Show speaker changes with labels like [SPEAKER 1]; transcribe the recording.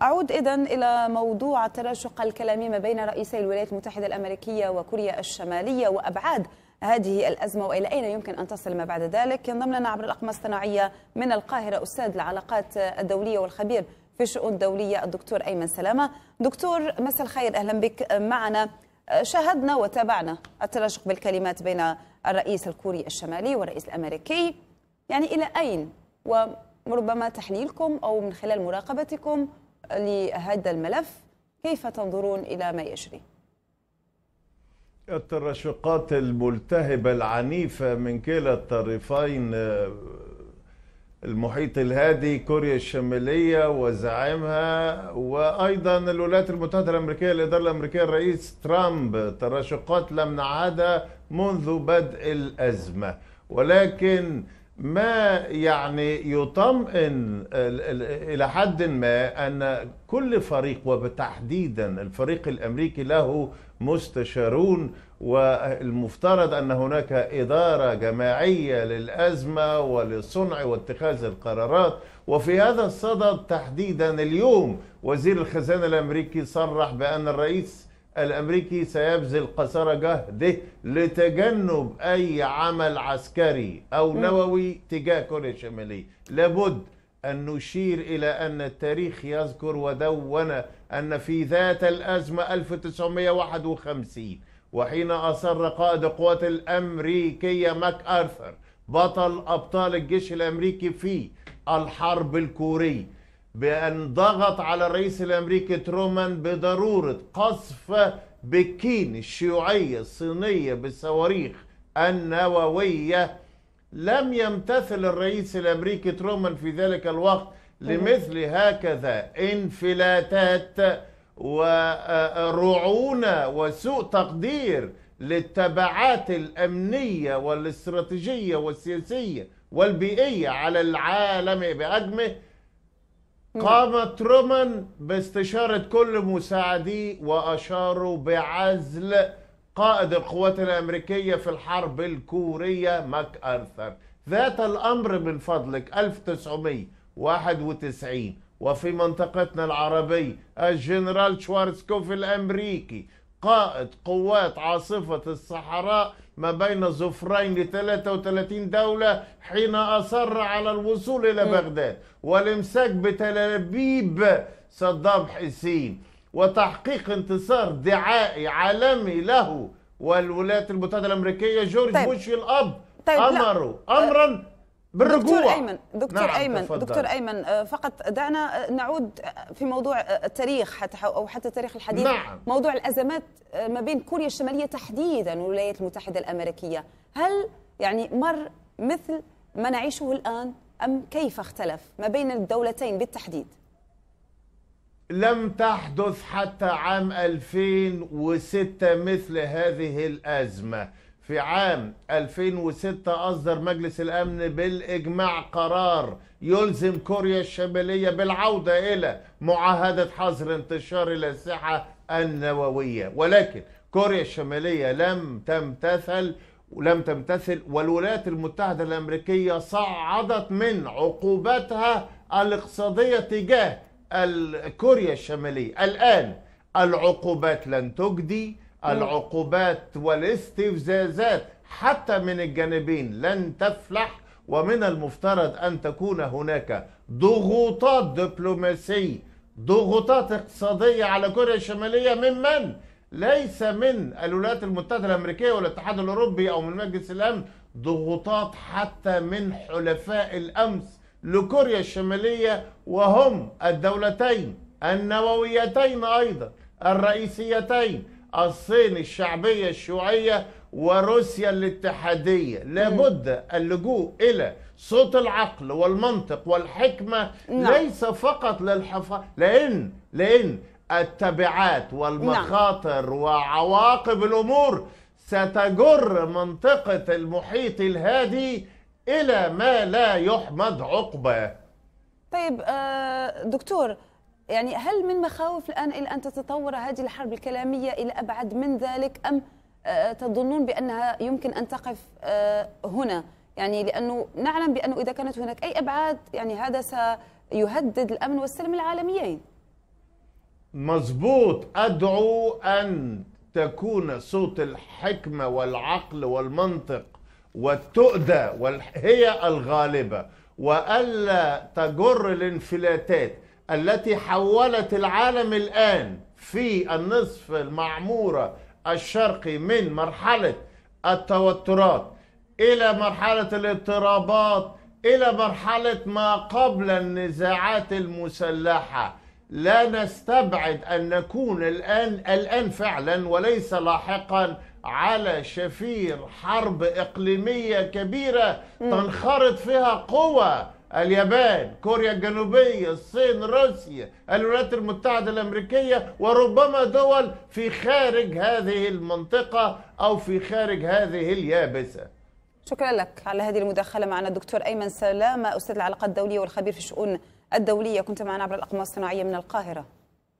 [SPEAKER 1] أعود إذا إلى موضوع التراشق الكلامي ما بين رئيسي الولايات المتحدة الأمريكية وكوريا الشمالية وأبعاد هذه الأزمة وإلى أين يمكن أن تصل ما بعد ذلك؟ ينضم لنا عبر الأقمة الصناعية من القاهرة أستاذ العلاقات الدولية والخبير في الشؤون الدولية الدكتور أيمن سلامة. دكتور مساء الخير أهلا بك معنا. شاهدنا وتابعنا التراشق بالكلمات بين الرئيس الكوري الشمالي والرئيس الأمريكي. يعني إلى أين؟ وربما تحليلكم أو من خلال مراقبتكم لهذا الملف كيف تنظرون إلى ما يجري؟
[SPEAKER 2] التراشقات الملتهبة العنيفة من كلا الطرفين المحيط الهادي كوريا الشمالية وزعيمها وأيضا الولايات المتحدة الأمريكية الإدارة الأمريكية الرئيس ترامب تراشقات لم نعهدها منذ بدء الأزمة ولكن ما يعني يطمئن إلى حد ما أن كل فريق وبتحديدا الفريق الأمريكي له مستشارون والمفترض أن هناك إدارة جماعية للأزمة ولصنع واتخاذ القرارات. وفي هذا الصدد تحديدا اليوم وزير الخزانة الأمريكي صرح بأن الرئيس الأمريكي سيبذل قصارى جهده لتجنب أي عمل عسكري أو نووي تجاه كوريا الشمالية. لابد أن نشير إلى أن التاريخ يذكر ودون أن في ذات الأزمة 1951 وحين أصر قائد القوات الأمريكية ماك أرثر بطل أبطال الجيش الأمريكي في الحرب الكورية بأن ضغط على الرئيس الأمريكي ترومان بضرورة قصف بكين الشيوعية الصينية بالصواريخ النووية. لم يمتثل الرئيس الأمريكي ترومان في ذلك الوقت لمثل هكذا انفلاتات ورعونة وسوء تقدير للتبعات الأمنية والاستراتيجية والسياسية والبيئية على العالم بأجمه قام ترومان باستشارة كل مساعديه وأشاروا بعزل قائد القوات الأمريكية في الحرب الكورية ماك أرثر. ذات الأمر من فضلك 1991 وفي منطقتنا العربية الجنرال شوارزكوف الأمريكي قائد قوات عاصفة الصحراء ما بين ظفرين ل 33 دولة حين أصر على الوصول إلى بغداد والإمساك بتلابيب صدام حسين وتحقيق انتصار دعائي عالمي له والولايات المتحدة الأمريكية جورج طيب. بوش الأب طيب أمروا أمرا بالرجوع.
[SPEAKER 1] دكتور أيمن دكتور نعم أيمن تفضل. دكتور أيمن فقط دعنا نعود في موضوع التاريخ حتى أو حتى التاريخ الحديث. نعم. موضوع الأزمات ما بين كوريا الشمالية تحديدا والولايات المتحدة الأمريكية. هل يعني مر مثل ما نعيشه الآن أم كيف اختلف ما بين الدولتين بالتحديد؟
[SPEAKER 2] لم تحدث حتى عام 2006 مثل هذه الأزمة. في عام 2006 أصدر مجلس الأمن بالإجماع قرار يلزم كوريا الشمالية بالعودة إلى معاهدة حظر انتشار الأسلحة النووية. ولكن كوريا الشمالية لم تمتثل ولم تمتثل والولايات المتحدة الأمريكية صعدت من عقوباتها الاقتصادية تجاه كوريا الشمالية. الآن العقوبات لن تجدي العقوبات والاستفزازات حتى من الجانبين لن تفلح ومن المفترض أن تكون هناك ضغوطات دبلوماسية ضغوطات اقتصادية على كوريا الشمالية ممن ليس من الولايات المتحدة الأمريكية والاتحاد الأوروبي أو من مجلس الأمن ضغوطات حتى من حلفاء الأمس لكوريا الشمالية وهم الدولتين النوويتين أيضا الرئيسيتين الصين الشعبية الشيوعية وروسيا الاتحادية لابد اللجوء إلى صوت العقل والمنطق والحكمة نعم. ليس فقط للحفاظ لأن لأن التبعات والمخاطر نعم. وعواقب الأمور ستجر منطقة المحيط الهادي إلى ما لا يحمد عقبه
[SPEAKER 1] طيب دكتور يعني هل من مخاوف الآن إلى أن تتطور هذه الحرب الكلامية إلى أبعد من ذلك أم آه، تظنون بأنها يمكن أن تقف آه، هنا؟ يعني لأنه نعلم بأنه إذا كانت هناك أي أبعاد يعني هذا سيهدد الأمن والسلم العالميين.
[SPEAKER 2] مظبوط أدعو أن تكون صوت الحكمة والعقل والمنطق والتؤدة وال- هي الغالبة وألا تجر الانفلاتات. التي حولت العالم الآن في النصف المعمورة الشرقي من مرحلة التوترات إلى مرحلة الاضطرابات إلى مرحلة ما قبل النزاعات المسلحة. لا نستبعد أن نكون الآن الآن فعلا وليس لاحقا على شفير حرب إقليمية كبيرة تنخرط فيها قوى اليابان كوريا الجنوبية الصين روسيا الولايات المتحدة الأمريكية وربما دول في خارج هذه المنطقة أو في خارج هذه اليابسة.
[SPEAKER 1] شكرا لك على هذه المداخلة معنا الدكتور أيمن سلامة أستاذ العلاقات الدولية والخبير في الشؤون الدولية. كنت معنا عبر الأقمار الصناعية من القاهرة.